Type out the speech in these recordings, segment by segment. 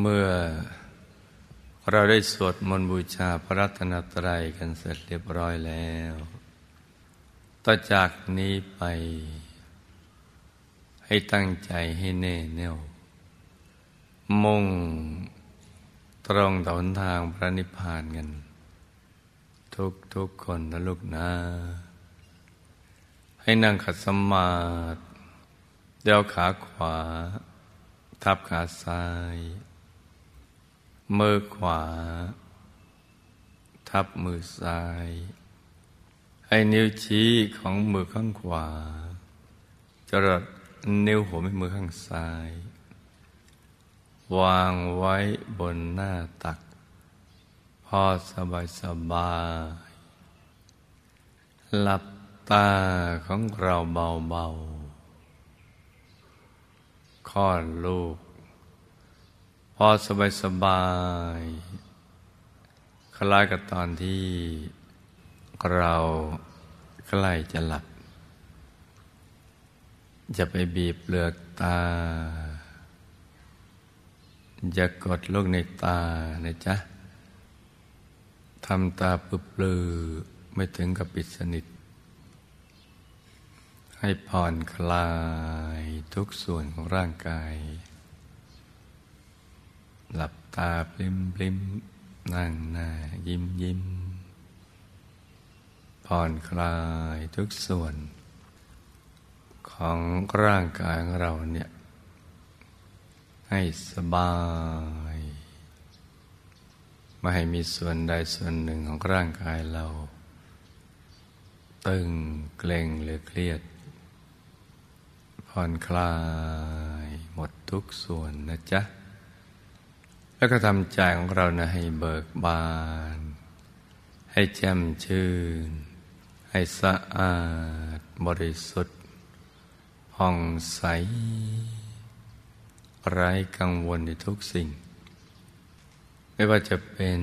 เมื่อเราได้สวดมนต์บูชาพระรัตนตรัยกันเสร็จเรียบร้อยแล้ว ต่อจากนี้ไป ให้ตั้งใจให้แน่แน่วมุ่งตรงต่อหนทางพระนิพพานกัน ทุกทุกคนนะลูกนะ ให้นั่งขัดสมาธิเดี่ยวขาขวา ทับขาซ้าย มือขวา ทับมือซ้าย ให้นิ้วชี้ของมือข้างขวา จรดนิ้วหัวแม่มือข้างซ้าย วางไว้บนหน้าตัก พอสบายสบาย หลับตาของเราเบาๆคลอดลูก อสบายสบายคล้ายกับตอนที่เราใกล้จะหลับ จะไปบีบเปลือกตา จะกดลูกในตานะจ๊ะทำตาปลือปลือไม่ถึงกับปิดสนิท ให้ผ่อนคลายทุกส่วนของร่างกาย หลับตาปลิมปลิมนั่งหน้า ยิ้มยิ้มผ่อนคลายทุกส่วน ของร่างกายของเราเนี่ย ให้สบายไม่ให้มีส่วนใดส่วนหนึ่งของร่างกายเรา ตึงเกร็งหรือเครียด ผ่อนคลายหมดทุกส่วนนะจ๊ะ แล้วก็ทำใจของเรานะให้เบิกบาน ให้แจ่มชื่น ให้สะอาดบริสุทธิ์ผ่องใส ไร้กังวลในทุกสิ่ง ไม่ว่าจะเป็น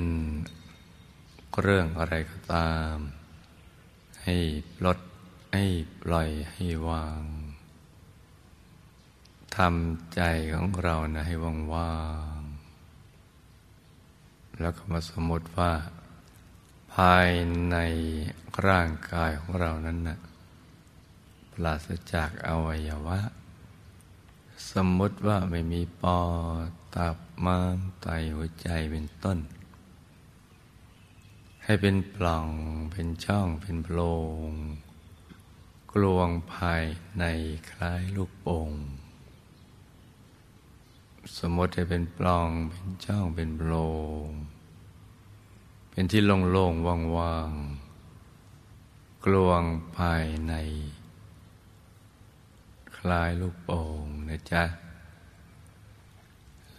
เรื่องอะไรก็ตาม ให้ลดให้ปล่อยให้วางทำใจของเรานะให้ว่าง แล้วก็มาสมมติว่า ภายในร่างกายของเรานั้นนะ่ะปราศจากอวัยวะ สมมติว่าไม่มีปอดตับม้ามไตหัวใจเป็นต้น ให้เป็นปล่องเป็นช่องเป็นโพรงกลวงภายในคล้ายลูกโป่ง สมมติให้เป็นปล่องเป็นช่องเป็นโพรงเป็นที่โล่งๆว่างๆกลวงภายใน คลายลูกโป่งนะจ๊ะ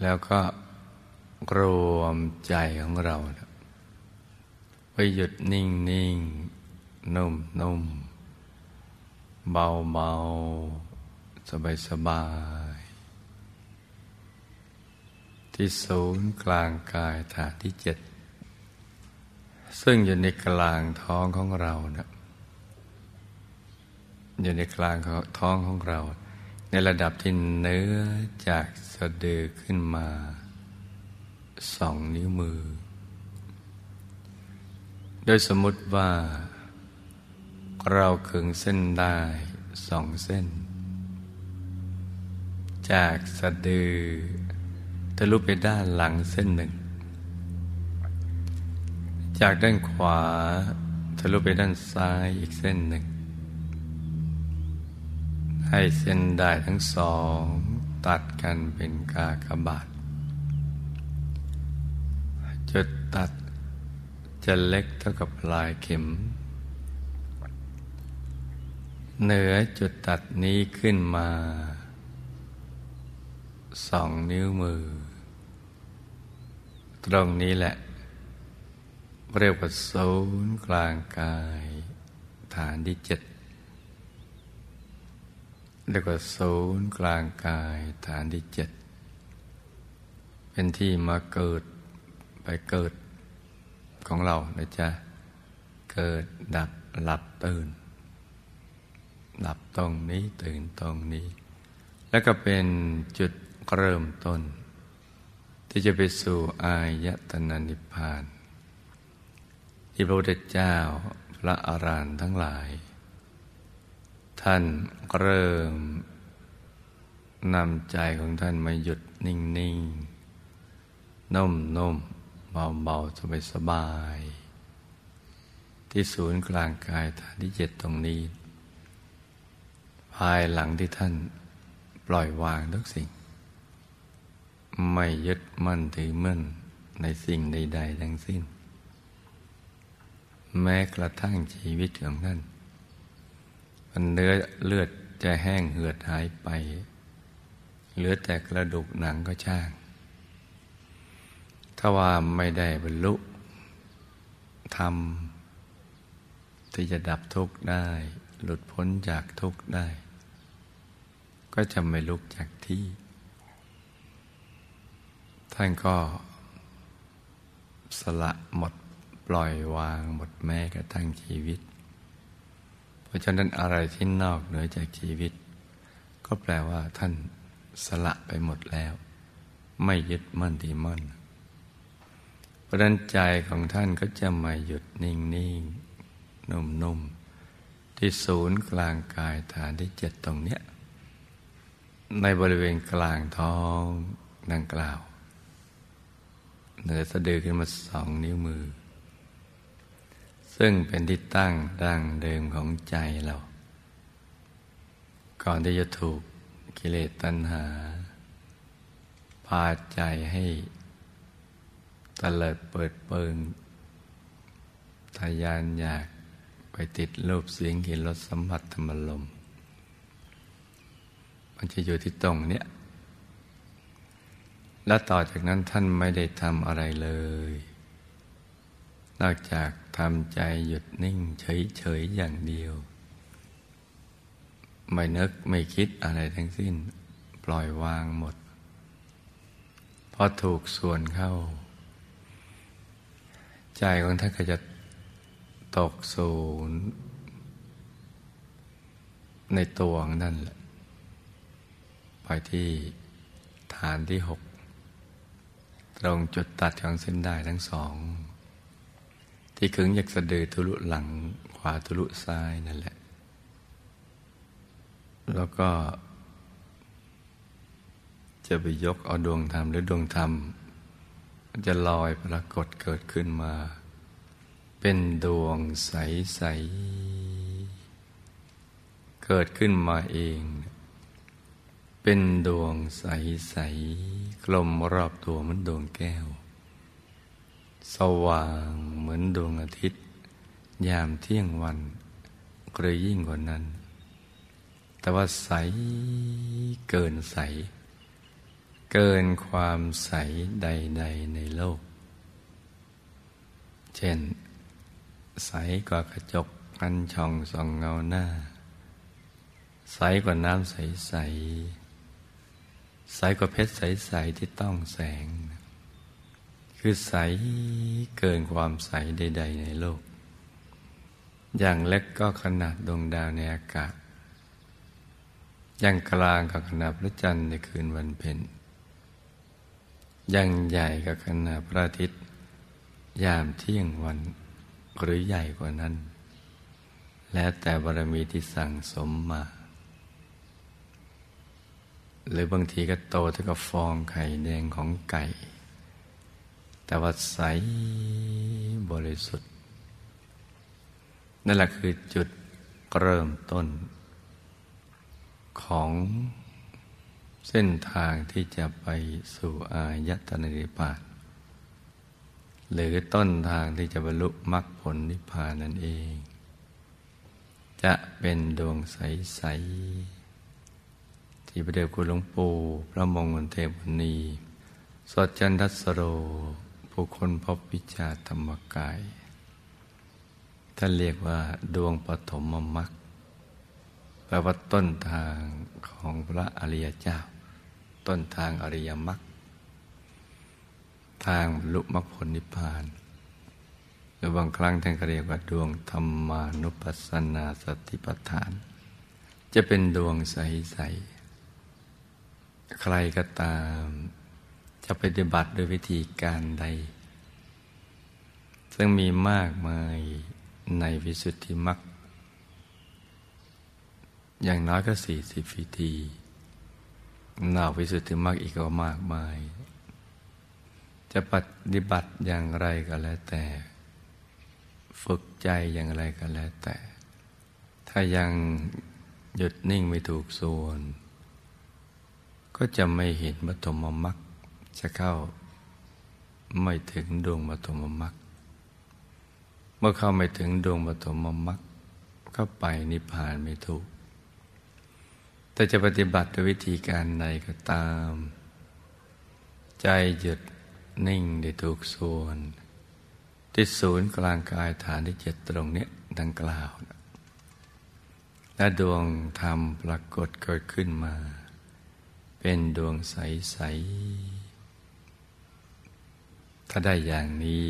แล้วก็รวมใจของเราไปหยุดนิ่งนิ่งนุ่มนุ่มเบาเบาสบายสบาย ที่ศูนย์กลางกายฐานที่เจ็ดซึ่งอยู่ในกลางท้องของเรานะอยู่ในกลางท้องของเรา ในระดับที่เนื้อจากสะดือขึ้นมาสองนิ้วมือ โดยสมมติว่า เราขึงเส้นได้สองเส้น จากสะดือ ทะลุไปด้านหลังเส้นหนึ่ง จากด้านขวาทะลุไปด้านซ้ายอีกเส้นหนึ่ง ให้เส้นได้ทั้งสองตัดกันเป็นกากบาท จุดตัดจะเล็กเท่ากับลายเข็ม เหนือจุดตัดนี้ขึ้นมาสองนิ้วมือ ตรงนี้แหละ เรียกว่าศูนย์กลางกาย ฐานที่เจ็ดเรียกว่าศูนย์กลางกายฐานที่เจ็ดเป็นที่มาเกิดไปเกิดของเรานะจ๊ะ เกิดดับหลับตื่น หลับตรงนี้ตื่นตรงนี้ แล้วก็เป็นจุดเริ่มต้น ที่จะไปสู่อายตนะนิพพานที่พระพุทธเจ้าพระอารหันต์ทั้งหลาย ท่านเริ่มนำใจของท่านมาหยุดนิ่งๆนุ่มๆเบาๆสบายๆที่ศูนย์กลางกายฐานที่เจ็ดตรงนี้ ภายหลังที่ท่านปล่อยวางทุกสิ่ง ไม่ยึดมั่นถือมั่นในสิ่งใด ๆ ทั้งสิ้น แม้กระทั่งชีวิตของท่านมันเนื้อเลือดจะแห้งเหือดหายไป เหลือแต่กระดูกหนังก็ช่าง ถ้าว่าไม่ได้บรรลุธรรมที่จะดับทุกข์ได้ หลุดพ้นจากทุกข์ได้ ก็จะไม่ลุกจากที่ ท่านก็สละหมดปล่อยวางหมดแม้กระทั่งชีวิต เพราะฉะนั้นอะไรที่นอกเหนือจากชีวิต ก็แปลว่าท่านสละไปหมดแล้ว ไม่ยึดมั่นที่มั่น เพราะนั้นใจของท่านก็จะมาหยุดนิ่งนิ่งนุ่มๆที่ศูนย์กลางกายฐานที่เจ็ดตรงเนี้ยในบริเวณกลางท้องดังกล่าว เหนือสะดือขึ้นมาสองนิ้วมือ ซึ่งเป็นที่ตั้งดังเดิมของใจเรา ก่อนที่จะถูกกิเลสตัณหา พาใจให้ตะเลิดเปิดเปิงทายานอยากไปติดรูปเสียงกลิ่นรสสัมผัสธรรมลมมันจะอยู่ที่ตรงเนี้ย และต่อจากนั้นท่านไม่ได้ทำอะไรเลย นอกจากทำใจหยุดนิ่งเฉยๆอย่างเดียว ไม่นึกไม่คิดอะไรทั้งสิ้น ปล่อยวางหมด พอถูกส่วนเข้า ใจของท่านก็จะตกศูนย์ในตัวของนั่นแหละ ไปที่ฐานที่หก ตรงจุดตัดของเส้นได้ทั้งสอง ที่ขึงยักสะดือทุลุหลังขวาทุลุซ้ายนั่นแหละ แล้วก็ จะไปยกเอาดวงธรรมหรือดวงธรรม จะลอยปรากฏเกิดขึ้นมา เป็นดวงใส ๆ เกิดขึ้นมาเอง เป็นดวงใส ๆ กลมรอบตัวเหมือนดวงแก้ว สว่างเหมือนดวงอาทิตย์ ยามเที่ยงวันหรือยิ่งกว่านั้น แต่ว่าใสเกินใส เกินความใสใด ๆ ในโลก เช่น ใสกว่ากระจกกันช่องส่องเงาหน้า ใสกว่าน้ำใส ๆ ใสกว่าเพชรใส ๆ ที่ต้องแสง คือใสเกินความใสใด ๆ ในโลก อย่างเล็กก็ขนาดดวงดาวในอากาศ อย่างกลางกับขนาดพระจันทร์ในคืนวันเพ็ญอย่างใหญ่กับขนาดพระอาทิตย์ ยามเที่ยงวันหรือใหญ่กว่านั้น แล้วแต่บารมีที่สั่งสมมา หรือบางทีก็โตเท่ากับฟองไข่แดงของไก่ แต่ว่าใสบริสุทธิ์ นั่นแหละคือจุดเริ่มต้น ของเส้นทางที่จะไปสู่อายตนะนิพพาน หรือต้นทางที่จะบรรลุมรรคผลนิพพานนั่นเอง จะเป็นดวงใสๆ ที่พระเดชคุณหลวงปู่พระมงคลเทพนีสดจันทัสโร ผู้คนพบวิชาธรรมกาย ท่านเรียกว่าดวงปฐมมรรคแปลว่าต้นทางของพระอริยเจ้า ต้นทางอริยมรรคทางลุมรรคผลนิพพาน หรือบางครั้งท่านก็เรียกว่าดวงธรรมานุปัสสนาสติปัฏฐาน จะเป็นดวงใสๆ ใครก็ตาม จะปฏิบัติโดยวิธีการใด ซึ่งมีมากมายในวิสุทธิมรรคอย่างน้อยก็สี่สิบวิธีนอกวิสุทธิมรรคอีกก็มากมาย จะปฏิบัติอย่างไรก็แล้วแต่ ฝึกใจอย่างไรก็แล้วแต่ ถ้ายังหยุดนิ่งไม่ถูกส่วน ก็จะไม่เห็นปฐมมรรคจะเข้าไม่ถึงดวงปฐมมรรคเมื่อเข้าไม่ถึงดวงปฐมมรรคก็ไปนิพพานไม่ถูก แต่จะปฏิบัติด้วยวิธีการใดก็ตาม ใจหยุดนิ่งได้ถูกส่วน ที่ศูนย์กลางกายฐานที่เจ็ดตรงนี้ดังกล่าว และดวงธรรมปรากฏเกิดขึ้นมา เป็นดวงใส ๆ ถ้าได้อย่างนี้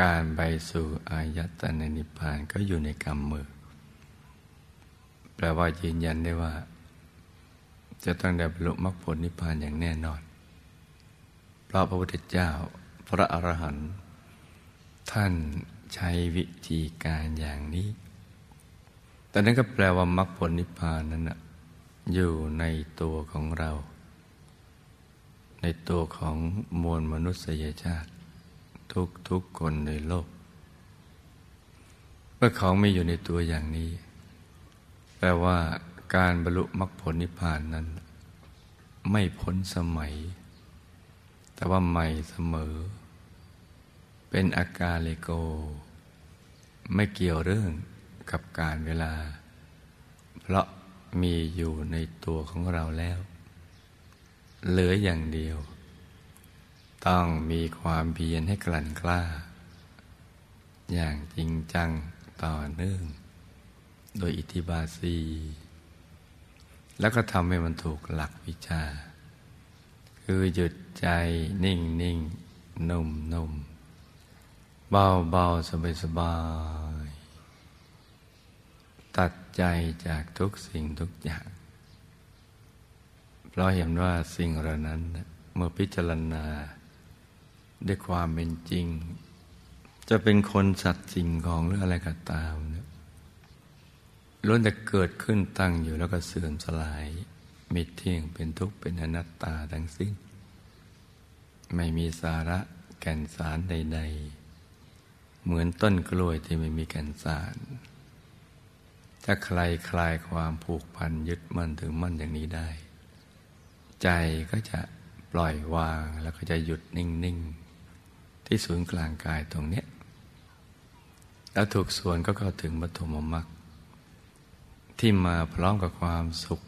การไปสู่อายตนะนิพพานก็อยู่ในกำมือ แปลว่ายืนยันได้ว่า จะต้องได้บรรลุมรรคผลนิพพานอย่างแน่นอน เพราะพระพุทธเจ้าพระอรหันต์ท่านใช้วิธีการอย่างนี้ แต่นั้นก็แปลว่ามรรคผลนิพพานนั้น อยู่ในตัวของเรา ในตัวของมวลมนุษยชาติ ทุกทุกคนในโลก เมื่อของไม่อยู่ในตัวอย่างนี้ แปลว่าการบรรลุมรรคผลนิพพานนั้น ไม่พ้นสมัย แต่ว่าใหม่เสมอ เป็นอาการเลโก ไม่เกี่ยวเรื่องกับการเวลา เพราะ มีอยู่ในตัวของเราแล้ว เหลืออย่างเดียว ต้องมีความเพียรให้กลั่นกล้า อย่างจริงจังต่อเนื่อง โดยอิทธิบาสี แล้วก็ทำให้มันถูกหลักวิชา คือหยุดใจนิ่งนิ่งนุ่มนุ่มเบาเบาสบายสบาย ตัดใจจากทุกสิ่งทุกอย่าง เพราะเห็นว่าสิ่งเหล่านั้นเมื่อพิจารณา ด้วยความเป็นจริง จะเป็นคนสัตว์สิ่งของหรืออะไรก็ตามเนี่ยล้วนแต่เกิดขึ้นตั้งอยู่แล้วก็เสื่อมสลายม่เที่ยงเป็นทุกข์เป็นอนัตตาทั้งสิ้น ไม่มีสาระแก่นสารใด ๆ เหมือนต้นกล้วยที่ไม่มีแก่นสาร ถ้าใครคลายความผูกพันยึดมั่นถึงมั่นอย่างนี้ได้ ใจก็จะปล่อยวางแล้วก็จะหยุดนิ่ง ๆ ที่ศูนย์กลางกายตรงนี้แล้วถูกส่วนก็เข้าถึงปฐมมรรคที่มาพร้อมกับความสุข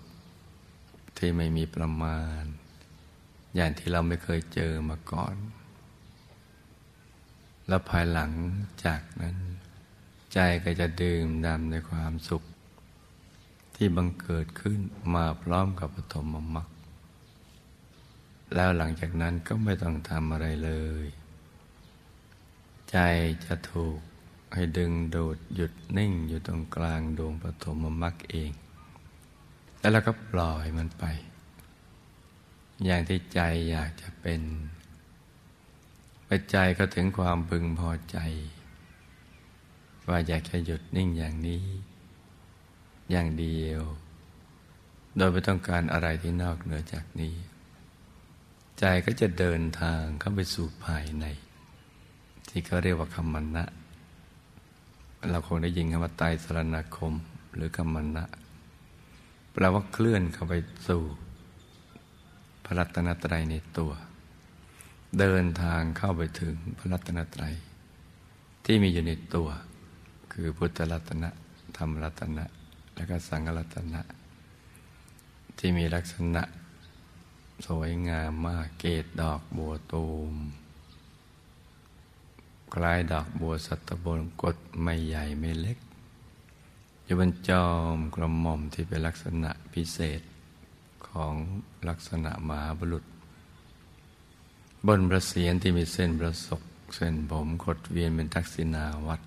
ที่ไม่มีประมาณ อย่างที่เราไม่เคยเจอมาก่อน แล้วภายหลังจากนั้น ใจก็จะดื่มดำในความสุข ที่บังเกิดขึ้นมาพร้อมกับปฐมมรรคแล้วหลังจากนั้นก็ไม่ต้องทำอะไรเลย ใจจะถูกให้ดึงโดดหยุดนิ่งอยู่ตรงกลางดวงปฐมมรรคเอง แล้วเราก็ปล่อยมันไป อย่างที่ใจอยากจะเป็นไปใจก็ถึงความพึงพอใจ ว่าอยากจะหยุดนิ่งอย่างนี้ อย่างเดียว โดยไม่ต้องการอะไรที่นอกเหนือจากนี้ ใจก็จะเดินทางเข้าไปสู่ภายใน ที่เขาเรียกว่าคำมันนะเราคงได้ยินคำว่าไตสรณคมหรือคำมันนะแปลว่าเคลื่อนเข้าไปสู่พระรัตนตรัยในตัว เดินทางเข้าไปถึงพระรัตนตรัยที่มีอยู่ในตัว คือพุทธรัตนะ ธรรมรัตนะ และก็สังฆรัตนะ ที่มีลักษณะ สวยงามมากเกตดอกบัวตูมคล้ายดอกบัวสัตบนกดไม่ใหญ่ไม่เล็กอยู่บนจอมกระหม่อมที่เป็นลักษณะพิเศษของลักษณะมหาบุรุษ บนประเสียนที่มีเส้นประศกเส้นผมขดเวียนเป็นทักษิณาวัด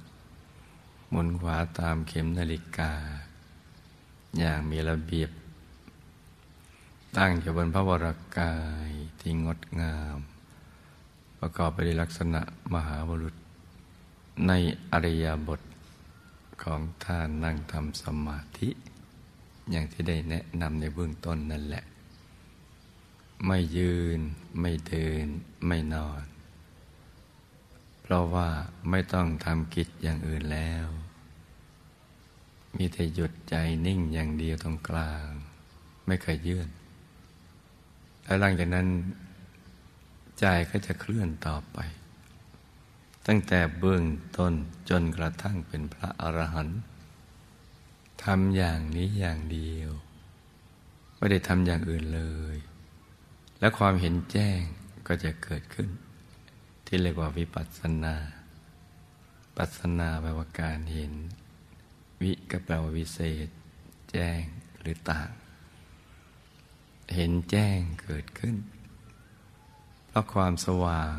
มุนขวาตามเข็มนาฬิกา อย่างมีระเบียบ ตั้งอยู่บนพระวรากายที่งดงาม ประกอบไปด้วยลักษณะมหาบุรุษ ในอริยบทของท่านนั่งทำสมาธิ อย่างที่ได้แนะนำในเบื้องต้นนั่นแหละ ไม่ยืน ไม่เดิน ไม่นอน เพราะว่าไม่ต้องทำกิจอย่างอื่นแล้ว มีแต่หยุดใจนิ่งอย่างเดียวตรงกลาง ไม่เคยยื่น แล้วหลังจากนั้น ใจก็จะเคลื่อนต่อไป ตั้งแต่เบื้องต้นจนกระทั่งเป็นพระอรหันต์ทำอย่างนี้อย่างเดียว ไม่ได้ทำอย่างอื่นเลย และความเห็นแจ้งก็จะเกิดขึ้น ที่เรียกว่าวิปัสสนา ปัสสนาแปลว่าการเห็น วิก็แปลว่าวิเศษ แจ้งหรือต่าง เห็นแจ้งเกิดขึ้น เพราะความสว่าง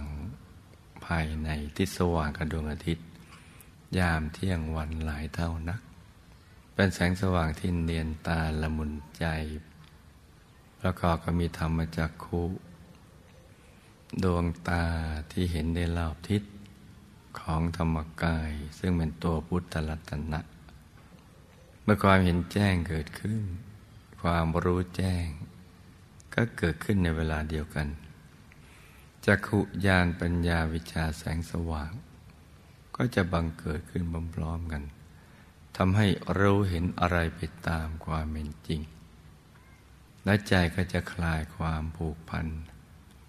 ภายในที่สว่างกระดวงอาทิตย์ ยามเที่ยงวันหลายเท่านัก เป็นแสงสว่างที่เนียนตาละมุนใจแล้วก็ก็มีธรรมจักคุดวงตาที่เห็นในรอบทิศของธรรมกาย ซึ่งเป็นตัวพุทธลัตนะ เมื่อความเห็นแจ้งเกิดขึ้น ความรู้แจ้ง ก็เกิดขึ้นในเวลาเดียวกันจักขุญาณปัญญาวิชาแสงสว่าง ก็จะบังเกิดขึ้นพร้อมๆกันทำให้รู้เห็นอะไรไปตามความเป็นจริง และใจก็จะคลายความผูกพัน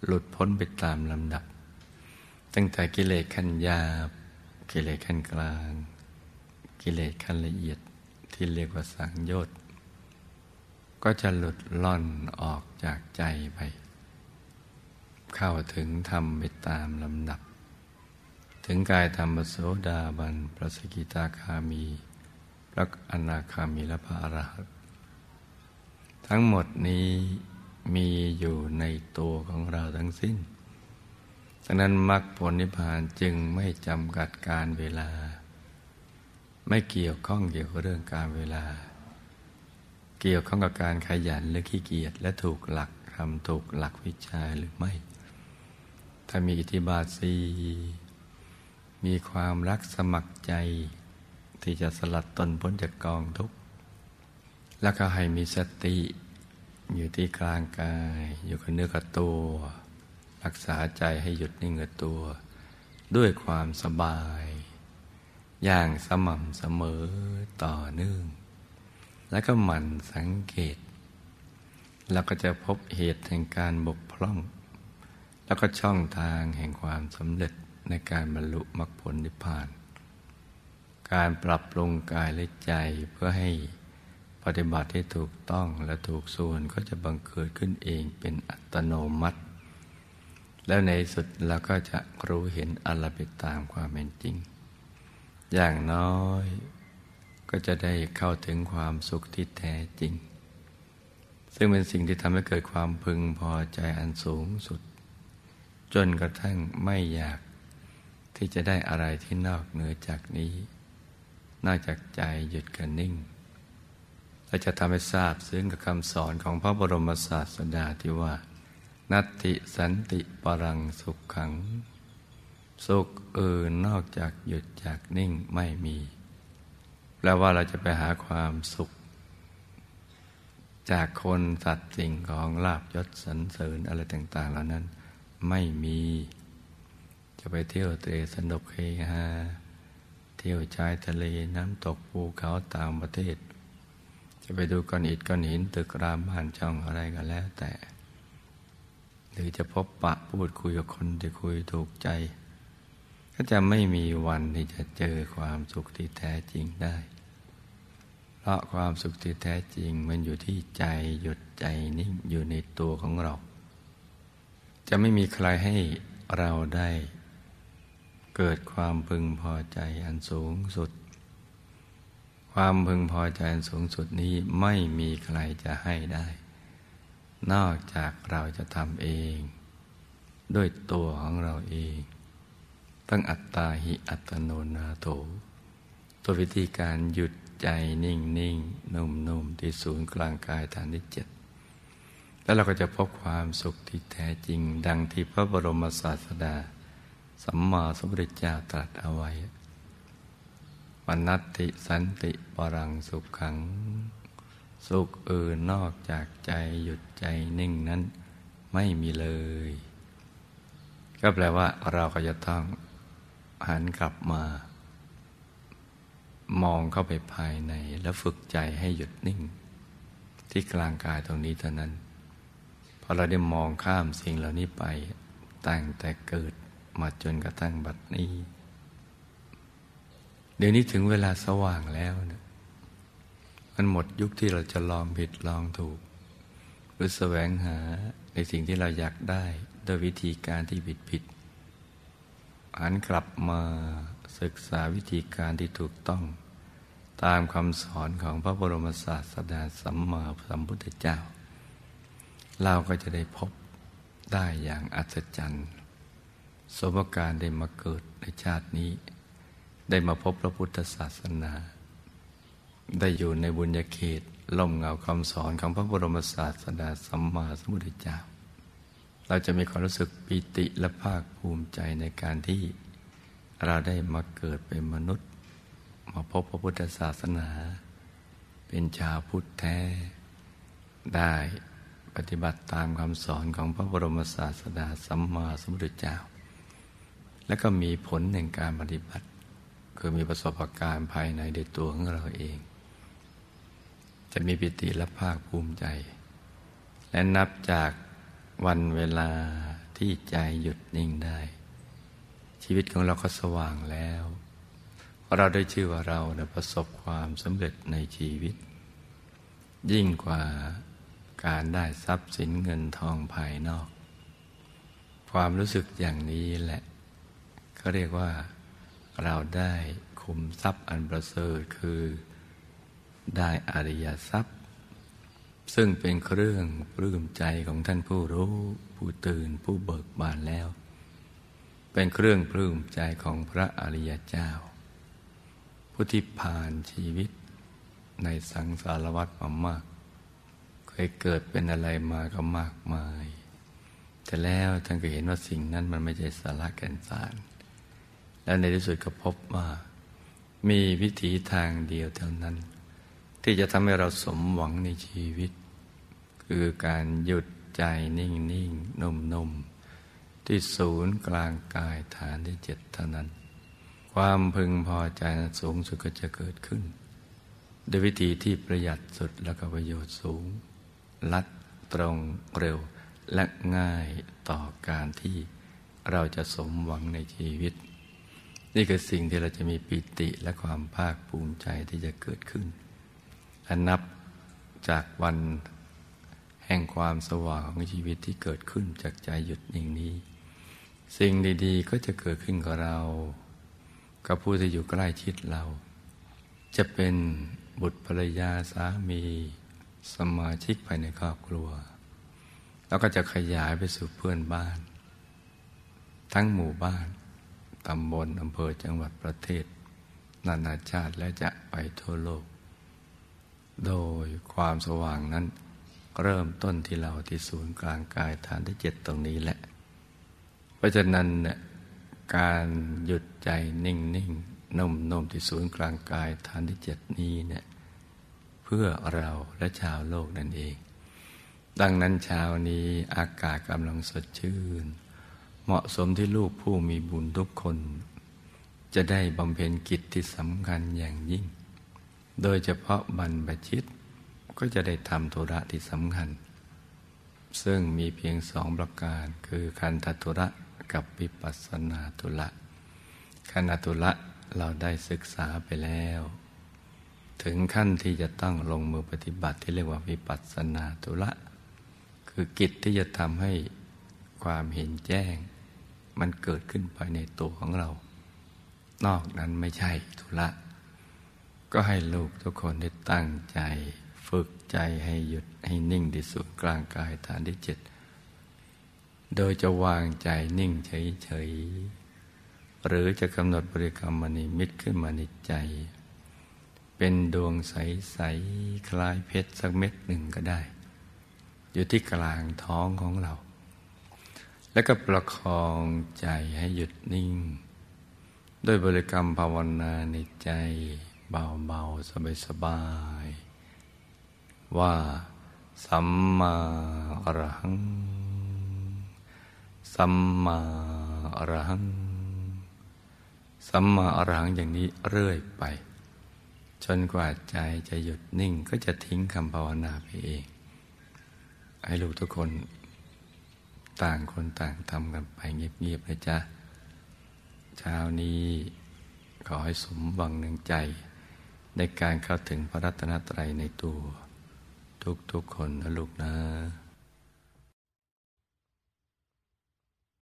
หลุดพ้นไปตามลำดับ ตั้งแต่กิเลสขั้นยาบ กิเลสขั้นกลาง กิเลสขั้นละเอียด ที่เรียกว่าสังโยชน์ก็จะหลุดล่อนออกจากใจไป เข้าถึงธรรมไปตามลำดับ ถึงกายธรรมโสดาบันพระสกิตาคามีพระอนาคามีและพระอรหันต์ทั้งหมดนี้มีอยู่ในตัวของเราทั้งสิ้นดังนั้นมรรคผลนิพพานจึงไม่จำกัดการเวลา ไม่เกี่ยวข้องเกี่ยวกับเรื่องการเวลา เกี่ยวข้องกับการขยันหรือขี้เกียจและถูกหลักทำถูกหลักวิชาหรือไม่ ถ้ามีอิทธิบาทสีมีความรักสมัครใจ ที่จะสลัดตนพ้นจากกองทุกข์แล้วก็ให้มีสติ อยู่ที่กลางกาย อยู่กับเนื้อกับตัว รักษาใจให้หยุดนิ่งกับตัว ด้วยความสบาย อย่างสม่ำเสมอต่อเนื่อง แล้วก็หมั่นสังเกตแล้วก็จะพบเหตุแห่งการบกพร่อง แล้วก็ช่องทางแห่งความสำเร็จในการบรรลุมรรคผลนิพพาน การปรับปรุงกายและใจเพื่อให้ปฏิบัติที่ถูกต้องและถูกส่วนก็จะบังเกิดขึ้นเองเป็นอัตโนมัติ แล้วในสุดเราก็จะรู้เห็นอะไรไปตามความเป็นจริง อย่างน้อย ก็จะได้เข้าถึงความสุขที่แท้จริง ซึ่งเป็นสิ่งที่ทำให้เกิดความพึงพอใจอันสูงสุด จนกระทั่งไม่อยากที่จะได้อะไรที่นอกเหนือจากนี้ นอกจากใจหยุดกันนิ่ง และจะทำให้ทราบซึ้งกับคำสอนของพระบรมศาสดาที่ว่า นัตติสันติปรังสุขขัง สุขอื่นนอกจากหยุดจากนิ่งไม่มี แปลว่าเราจะไปหาความสุข จากคนสัตว์สิ่งของลาบยศสรรเสริญอะไรต่าง ๆ เหล่านั้นไม่มี จะไปเที่ยวเตะสนุกเฮฮาเที่ยวชายทะเลน้ำตกภูเขาต่างประเทศ จะไปดูก้อนอิฐก้อนหินตึกรามบ้านช่องอะไรก็แล้วแต่ หรือจะพบปะพูดคุยกับคนที่คุยถูกใจ ก็จะไม่มีวันที่จะเจอความสุขที่แท้จริงได้ เพราะความสุขที่แท้จริงมันอยู่ที่ใจหยุดใจนิ่งอยู่ในตัวของเรา จะไม่มีใครให้เราได้ เกิดความพึงพอใจอันสูงสุด ความพึงพอใจอันสูงสุดนี้ไม่มีใครจะให้ได้ นอกจากเราจะทำเอง ด้วยตัวของเราเอง ตั้งอัตตาหิอัตโนนาโถตัววิธีการหยุดใจนิ่งนิ่งนุ่มนุ่มที่ศูนย์กลางกายฐานที่เจ็ดแล้วเราก็จะพบความสุขที่แท้จริง ดังที่พระบรมศาสดา สัมมาสัมพุทธเจ้าตรัสเอาไว้วนัตติสันติปรังสุขขัง สุขอื่นนอกจากใจหยุดใจนิ่งนั้นไม่มีเลย ก็แปลว่าเราก็จะต้อง หันกลับมา มองเข้าไปภายในแล้วฝึกใจให้หยุดนิ่ง ที่กลางกายตรงนี้เท่านั้นพอเราได้มองข้ามสิ่งเหล่านี้ไปตั้งแต่เกิดมาจนกระทั่งบัดนี้ เดี๋ยวนี้ถึงเวลาสว่างแล้วนะมันหมดยุคที่เราจะลองผิดลองถูก หรือแสวงหาในสิ่งที่เราอยากได้โดยวิธีการที่ผิดผิด หันกลับมาศึกษาวิธีการที่ถูกต้อง ตามคำสอนของพระบรมศาสดาสัมมาสัมพุทธเจ้า เราก็จะได้พบได้อย่างอัศจรรย์สมการได้มาเกิดในชาตินี้ ได้มาพบพระพุทธศาสนา ได้อยู่ในบุญญาเขตล่มเงาคำสอนของพระบรมศาสดาสัมมาสัมพุทธเจ้า เราจะมีความรู้สึกปิติและภาคภูมิใจในการที่เราได้มาเกิดเป็นมนุษย์ มาพบพระพุทธศาสนา เป็นชาวพุทธแท้ ได้ปฏิบัติตามคำสอนของพระบรมศาสดาสัมมาสัมพุทธเจ้า และก็มีผลในการปฏิบัติ คือมีประสบการณ์ภายในในตัวของเราเอง จะมีปิติและภาคภูมิใจ และนับจาก วันเวลาที่ใจหยุดนิ่งได้ ชีวิตของเราก็สว่างแล้ว เราได้ชื่อว่าเราประสบความสำเร็จในชีวิต ยิ่งกว่าการได้ทรัพย์สินเงินทองภายนอก ความรู้สึกอย่างนี้แหละเขาเรียกว่าเราได้คุมทรัพย์อันประเสริฐคือได้อริยทรัพย์ ซึ่งเป็นเครื่องปลื้มใจของท่านผู้รู้ผู้ตื่นผู้เบิกบานแล้ว เป็นเครื่องปลื้มใจของพระอริยเจ้า ผู้ที่ผ่านชีวิตในสังสารวัฏมามาก เคยเกิดเป็นอะไรมาก็มากมาย แต่แล้วท่านก็เห็นว่าสิ่งนั้นมันไม่ใช่สาระแก่นสาร แล้วในที่สุดก็พบว่า มีวิถีทางเดียวเท่านั้น ที่จะทำให้เราสมหวังในชีวิต คือการหยุดใจนิ่งนิ่งนุ่มนุ่มที่ศูนย์กลางกายฐานที่เจ็ดเท่านั้น ความพึงพอใจสูงสุดก็จะเกิดขึ้นด้วยวิธีที่ประหยัดสุดและก็ประโยชน์สูง ลัดตรงเร็วและง่ายต่อการที่เราจะสมหวังในชีวิต นี่คือสิ่งที่เราจะมีปิติและความภาคภูมิใจที่จะเกิดขึ้น และนับจากวันแห่งความสว่างของชีวิตที่เกิดขึ้นจากใจหยุดนิ่งนี้ สิ่งดีๆ ก็จะเกิดขึ้นกับเรา กับผู้ที่อยู่ใกล้ชิดเรา จะเป็นบุตรภรรยาสามีสมาชิกภายในครอบครัว แล้วก็จะขยายไปสู่เพื่อนบ้าน ทั้งหมู่บ้านตำบลอำเภอจังหวัดประเทศ นานาชาติและจะไปทั่วโลก โดยความสว่างนั้น เริ่มต้นที่เราที่ศูนย์กลางกายฐานที่เจ็ดตรงนี้แหละ เพราะฉะนั้นเนี่ยการหยุดใจนิ่งนิ่งนุ่มนุ่มที่ศูนย์กลางกายฐานที่เจ็ดนี้เนี่ยเพื่อเราและชาวโลกนั่นเอง ดังนั้นเช้านี้อากาศกำลังสดชื่น เหมาะสมที่ลูกผู้มีบุญทุกคน จะได้บำเพ็ญกิจที่สำคัญอย่างยิ่ง โดยเฉพาะบรรพชิตก็จะได้ทำธุระที่สำคัญ ซึ่งมีเพียงสองประการคือคันธธุระกับวิปัสสนาธุระคันธธุระเราได้ศึกษาไปแล้ว ถึงขั้นที่จะต้องลงมือปฏิบัติที่เรียกว่าวิปัสสนาธุระคือกิจที่จะทำให้ความเห็นแจ้ง มันเกิดขึ้นภายในตัวของเรา นอกนั้นไม่ใช่ธุระ ก็ให้ลูกทุกคนได้ตั้งใจ ฝึกใจให้หยุดให้นิ่งที่สุดกลางกายฐานที่เจ็ดโดยจะวางใจนิ่งเฉยๆ หรือจะกำหนดบริกรรมมณีมิตรขึ้นมาในใจ เป็นดวงใส ๆ คล้ายเพชรสักเม็ดหนึ่งก็ได้ อยู่ที่กลางท้องของเรา แล้วก็ประคองใจให้หยุดนิ่ง ด้วยบริกรรมภาวนาในใจ เบาๆ สบายๆ ว่าสัมมาอรหัง สัมมาอรหัง สัมมาอรหังอย่างนี้เรื่อยไป จนกว่าใจจะหยุดนิ่งก็จะทิ้งคำภาวนาไปเอง ให้ลูกทุกคนต่างคนต่างทำกันไปเงียบๆนะจ๊ะเช้านี้ขอให้สมหวังหนึ่งใจ ในการเข้าถึงพระรัตนตรัยในตัว ทุกๆคนนะลูกนะ